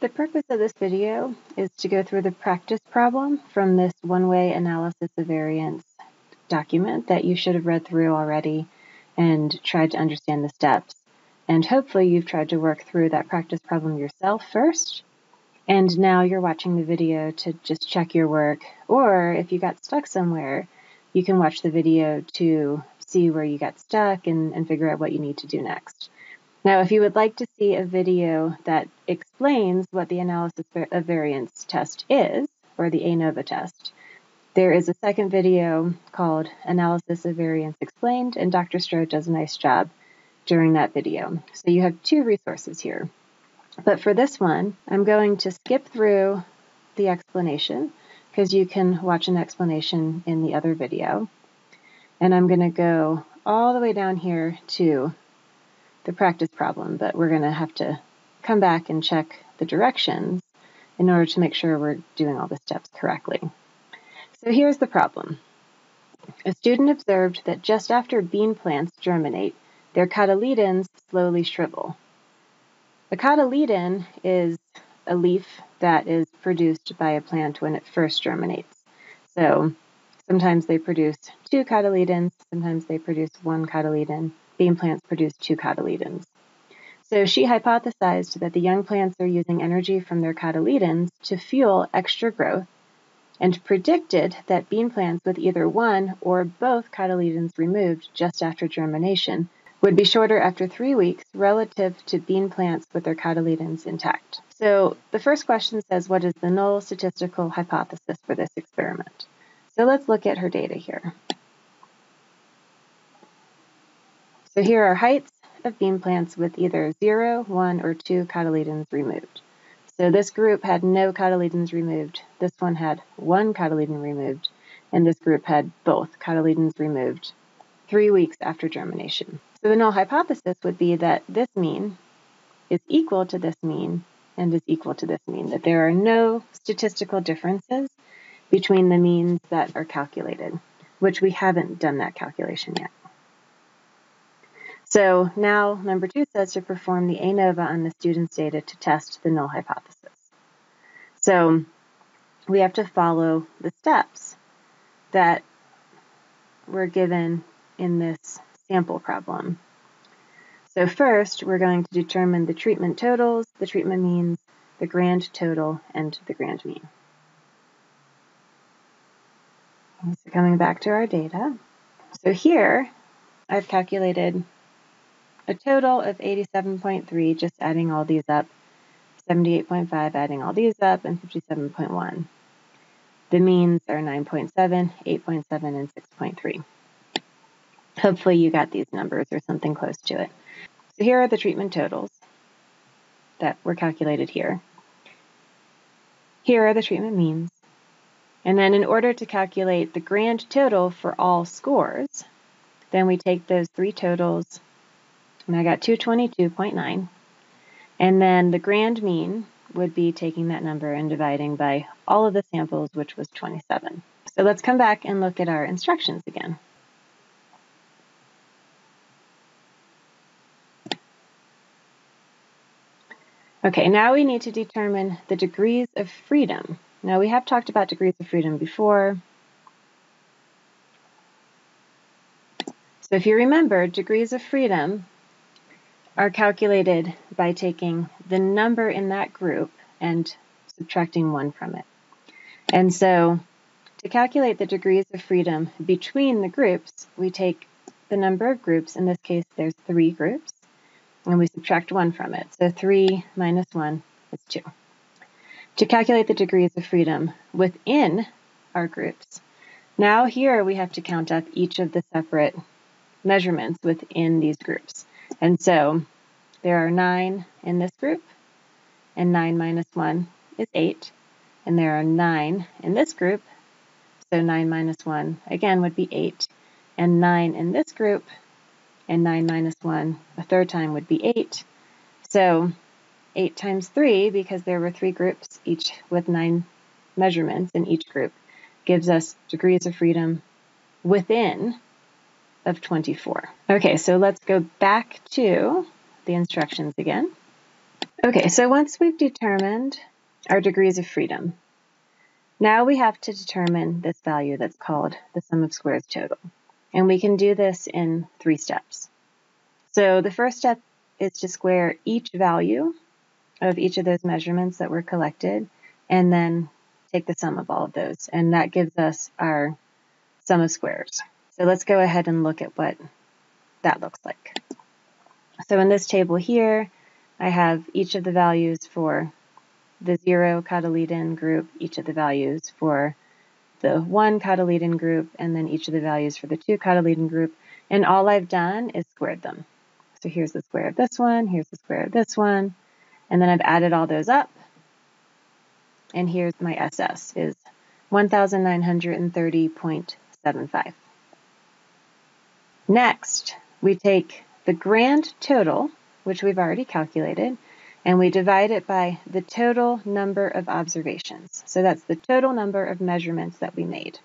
The purpose of this video is to go through the practice problem from this one-way analysis of variance document that you should have read through already and tried to understand the steps. And hopefully you've tried to work through that practice problem yourself first. And now you're watching the video to just check your work. Or if you got stuck somewhere, you can watch the video to see where you got stuck and, and figure out what you need to do next. Now, if you would like to see a video that explains what the analysis of variance test is, or the ANOVA test, there is a second video called Analysis of Variance Explained, and Dr. Strode does a nice job during that video. So you have two resources here. But for this one, I'm going to skip through the explanation because you can watch an explanation in the other video. And I'm going to go all the way down here to the practice problem, but we're going to have to come back and check the directions in order to make sure we're doing all the steps correctly. So here's the problem. A student observed that just after bean plants germinate, their cotyledons slowly shrivel. A cotyledon is a leaf that is produced by a plant when it first germinates. So sometimes they produce two cotyledons, sometimes they produce one cotyledon. Bean plants produce two cotyledons. So she hypothesized that the young plants are using energy from their cotyledons to fuel extra growth and predicted that bean plants with either one or both cotyledons removed just after germination would be shorter after three weeks relative to bean plants with their cotyledons intact. So the first question says, what is the null statistical hypothesis for this experiment? So let's look at her data here. So here are heights of bean plants with either 0, 1, or 2 cotyledons removed. So this group had no cotyledons removed, this one had one cotyledon removed, and this group had both cotyledons removed three weeks after germination. So the null hypothesis would be that this mean is equal to this mean and is equal to this mean, that there are no statistical differences between the means that are calculated, which we haven't done that calculation yet. So now number two says to perform the ANOVA on the student's data to test the null hypothesis. So we have to follow the steps that were given in this sample problem. So first, we're going to determine the treatment totals, the treatment means, the grand total, and the grand mean. So coming back to our data. So here, I've calculated a total of 87.3, just adding all these up, 78.5 adding all these up, and 57.1. The means are 9.7, 8.7, and 6.3. Hopefully you got these numbers or something close to it. So here are the treatment totals that were calculated here. Here are the treatment means. And then in order to calculate the grand total for all scores, then we take those three totals, and I got 222.9. And then the grand mean would be taking that number and dividing by all of the samples, which was 27. So let's come back and look at our instructions again. Okay, now we need to determine the degrees of freedom. Now we have talked about degrees of freedom before. So if you remember, degrees of freedom are calculated by taking the number in that group and subtracting one from it. And so to calculate the degrees of freedom between the groups, we take the number of groups, in this case there's three groups, and we subtract 1 from it. So 3 minus 1 is 2. To calculate the degrees of freedom within our groups, now here we have to count up each of the separate measurements within these groups. And so there are 9 in this group, and 9 minus 1 is 8. And there are 9 in this group, so 9 minus 1 again would be 8. And 9 in this group, and 9 minus 1 a third time would be 8. So 8 times 3, because there were three groups, each with 9 measurements in each group, gives us degrees of freedom within of 24. Okay, so let's go back to the instructions again. Okay, so once we've determined our degrees of freedom, now we have to determine this value that's called the sum of squares total. And we can do this in three steps. So the first step is to square each value of each of those measurements that were collected and then take the sum of all of those. And that gives us our sum of squares. So let's go ahead and look at what that looks like. So in this table here, I have each of the values for the zero cotyledon group, each of the values for the one cotyledon group, and then each of the values for the two cotyledon group. And all I've done is squared them. So here's the square of this one, here's the square of this one, and then I've added all those up. And here's my SS is 1930.75. Next, we take the grand total, which we've already calculated, and we divide it by the total number of observations. So that's the total number of measurements that we made.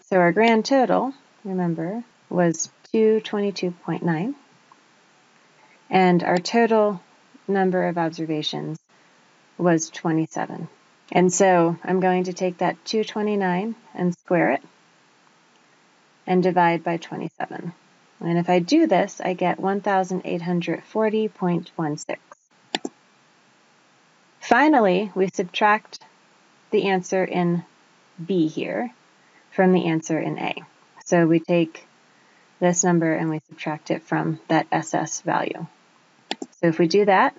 So our grand total, remember, was 222.9, and our total number of observations was 27. And so I'm going to take that 229 and square it and divide by 27. And if I do this, I get 1,840.16. Finally, we subtract the answer in B here from the answer in A. So we take this number and we subtract it from that SS value. So if we do that,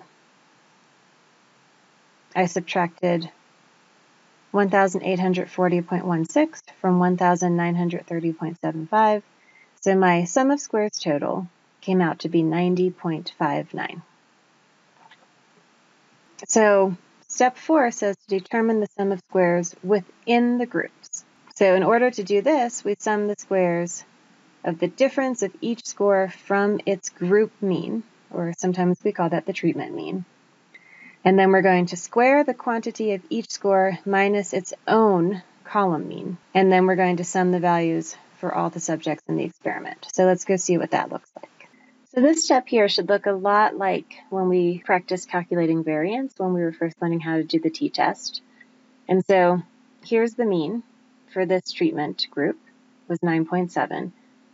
I subtracted 1,840.16 from 1,930.75. So my sum of squares total came out to be 90.59. So step four says to determine the sum of squares within the groups. So in order to do this, we sum the squares of the difference of each score from its group mean, or sometimes we call that the treatment mean. And then we're going to square the quantity of each score minus its own column mean. And then we're going to sum the values for all the subjects in the experiment. So let's go see what that looks like. So this step here should look a lot like when we practiced calculating variance when we were first learning how to do the t-test. And so here's the mean for this treatment group was 9.7,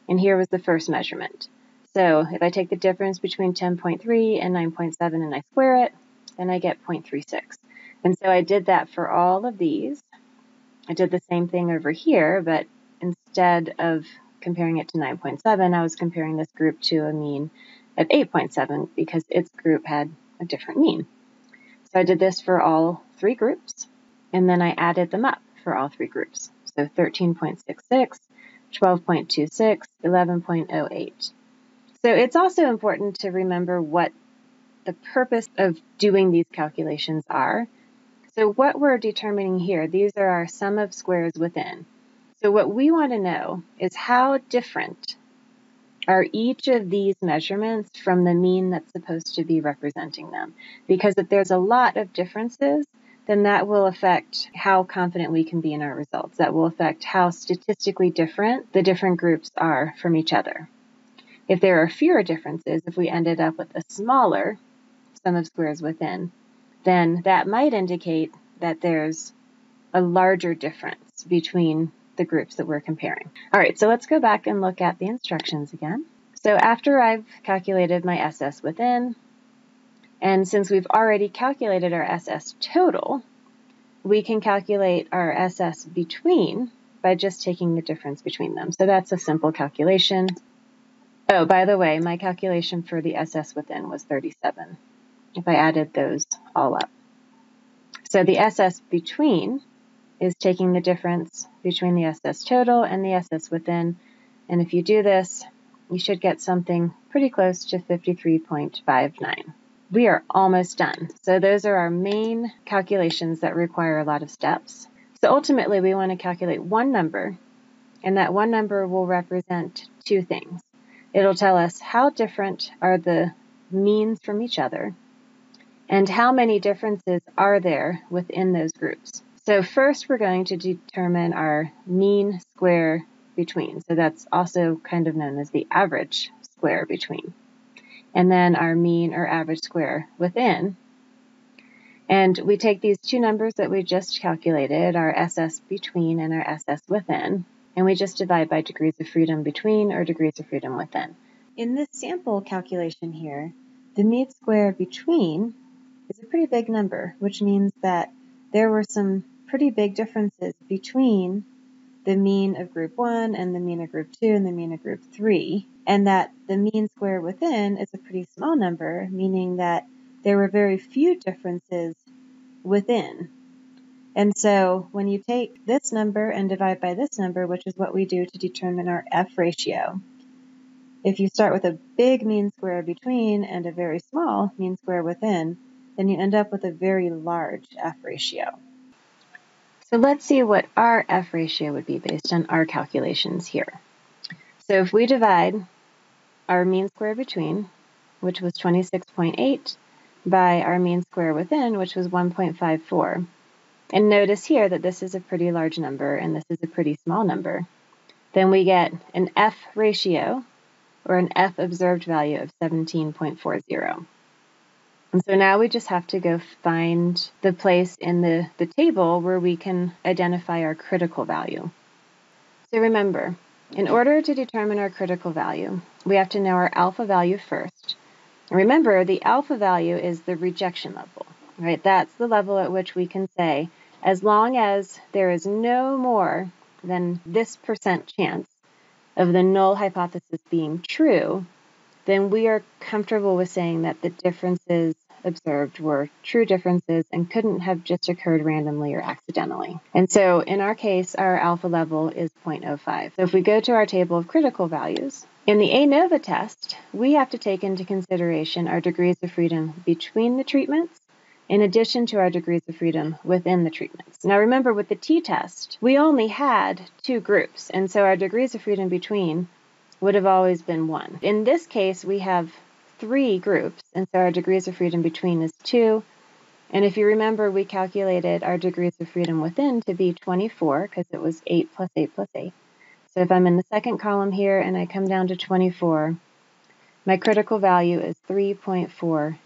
and here was the first measurement. So if I take the difference between 10.3 and 9.7 and I square it, then I get 0.36. And so I did that for all of these. I did the same thing over here, but instead of comparing it to 9.7, I was comparing this group to a mean of 8.7 because its group had a different mean. So I did this for all three groups, and then I added them up for all three groups. So 13.66, 12.26, 11.08. So it's also important to remember what the purpose of doing these calculations are. So what we're determining here, these are our sum of squares within. So what we want to know is how different are each of these measurements from the mean that's supposed to be representing them. Because if there's a lot of differences, then that will affect how confident we can be in our results. That will affect how statistically different the different groups are from each other. If there are fewer differences, if we ended up with a smaller sum of squares within, then that might indicate that there's a larger difference between the groups that we're comparing. All right, so let's go back and look at the instructions again. So after I've calculated my SS within, and since we've already calculated our SS total, we can calculate our SS between by just taking the difference between them. So that's a simple calculation. Oh, by the way, my calculation for the SS within was 37, if I added those all up. So the SS between is taking the difference between the SS total and the SS within. And if you do this, you should get something pretty close to 53.59. We are almost done. So those are our main calculations that require a lot of steps. So ultimately, we want to calculate one number, and that one number will represent two things. It'll tell us how different are the means from each other, and how many differences are there within those groups. So first we're going to determine our mean square between. So that's also kind of known as the average square between. And then our mean or average square within. And we take these two numbers that we just calculated, our SS between and our SS within, and we just divide by degrees of freedom between or degrees of freedom within. In this sample calculation here, the mean square between is a pretty big number, which means that there were some pretty big differences between the mean of group 1 and the mean of group 2 and the mean of group 3, and that the mean square within is a pretty small number, meaning that there were very few differences within. And so when you take this number and divide by this number, which is what we do to determine our F ratio, if you start with a big mean square between and a very small mean square within, then you end up with a very large F ratio. So let's see what our F ratio would be based on our calculations here. So if we divide our mean square between, which was 26.8, by our mean square within, which was 1.54. And notice here that this is a pretty large number and this is a pretty small number. Then we get an F ratio, or an F observed value of 17.40. And so now we just have to go find the place in the, the table where we can identify our critical value. So remember, in order to determine our critical value, we have to know our alpha value first. And remember, the alpha value is the rejection level, right? That's the level at which we can say, as long as there is no more than this percent chance of the null hypothesis being true, then we are comfortable with saying that the differences observed were true differences and couldn't have just occurred randomly or accidentally. And so in our case, our alpha level is 0.05. So if we go to our table of critical values, in the ANOVA test, we have to take into consideration our degrees of freedom between the treatments in addition to our degrees of freedom within the treatments. Now remember with the t-test, we only had two groups, and so our degrees of freedom between would have always been one. In this case, we have three groups, and so our degrees of freedom between is two. And if you remember, we calculated our degrees of freedom within to be 24 because it was 8 plus 8 plus 8. So if I'm in the second column here and I come down to 24, my critical value is 3.40.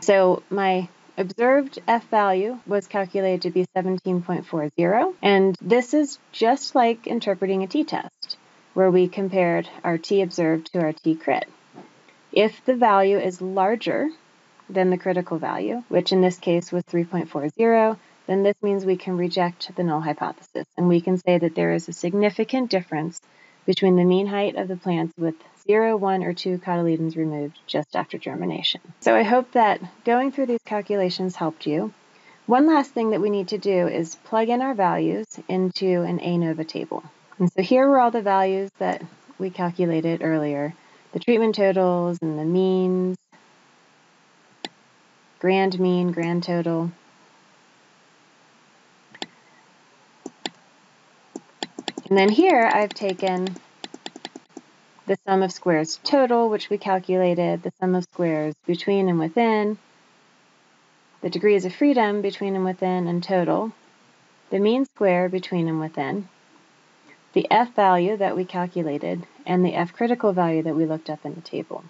So my observed F value was calculated to be 17.40, and this is just like interpreting a t-test, where we compared our t observed to our t crit. If the value is larger than the critical value, which in this case was 3.40, then this means we can reject the null hypothesis. And we can say that there is a significant difference between the mean height of the plants with 0, 1, or 2 cotyledons removed just after germination. So I hope that going through these calculations helped you. One last thing that we need to do is plug in our values into an ANOVA table. And so here were all the values that we calculated earlier the treatment totals and the means, grand mean, grand total. And then here I've taken the sum of squares total, which we calculated, the sum of squares between and within, the degrees of freedom between and within and total, the mean square between and within, the F value that we calculated, and the F critical value that we looked up in the table.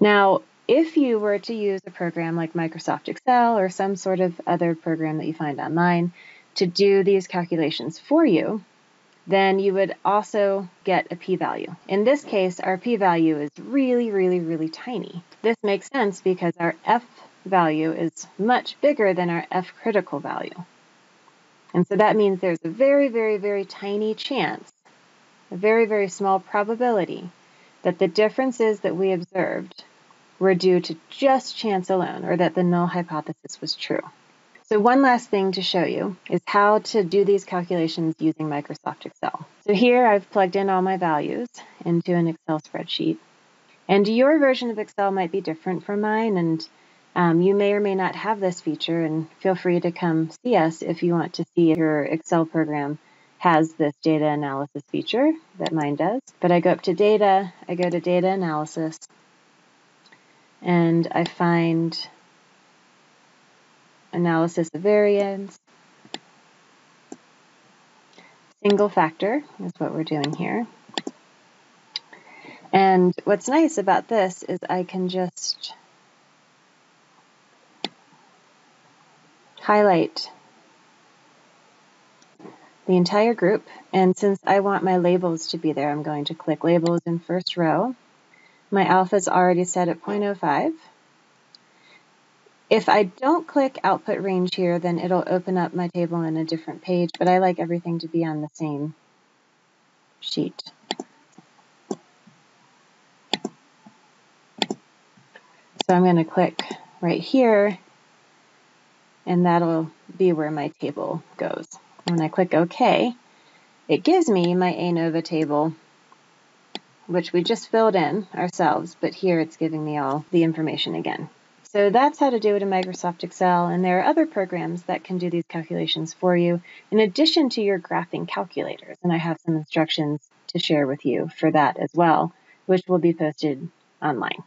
Now, if you were to use a program like Microsoft Excel or some sort of other program that you find online to do these calculations for you, then you would also get a p-value. In this case, our p-value is really, really, really tiny. This makes sense because our f value is much bigger than our f critical value. And so that means there's a very, very, very tiny chance, a very, very small probability that the differences that we observed were due to just chance alone or that the null hypothesis was true. So one last thing to show you is how to do these calculations using Microsoft Excel. So here I've plugged in all my values into an Excel spreadsheet. And your version of Excel might be different from mine, and um, you may or may not have this feature, and feel free to come see us if you want to see if your Excel program has this data analysis feature that mine does. But I go up to data, I go to data analysis, and I find analysis of variance, single factor is what we're doing here. And what's nice about this is I can just highlight the entire group. And since I want my labels to be there, I'm going to click Labels in first row. My alpha is already set at 0.05. If I don't click Output Range here, then it'll open up my table in a different page, but I like everything to be on the same sheet. So I'm going to click right here, and that'll be where my table goes. When I click OK, it gives me my ANOVA table, which we just filled in ourselves, but here it's giving me all the information again. So that's how to do it in Microsoft Excel, and there are other programs that can do these calculations for you in addition to your graphing calculators, and I have some instructions to share with you for that as well, which will be posted online.